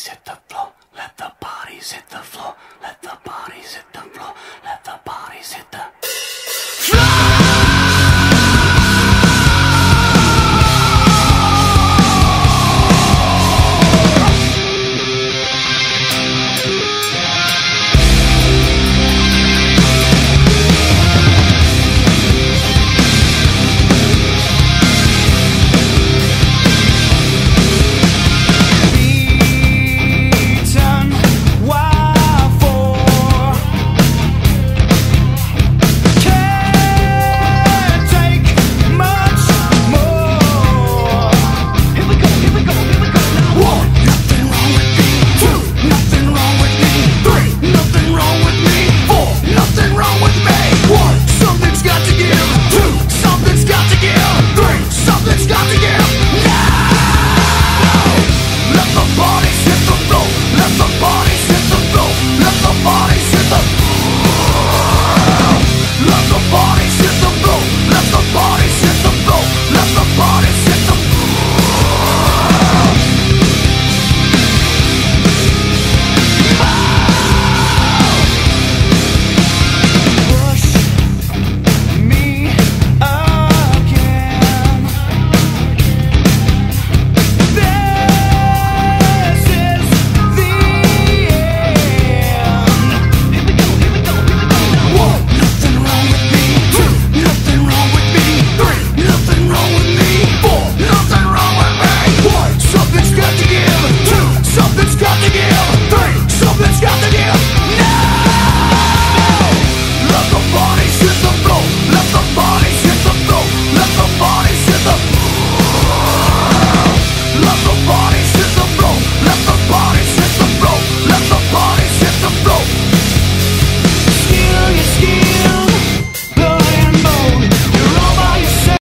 said the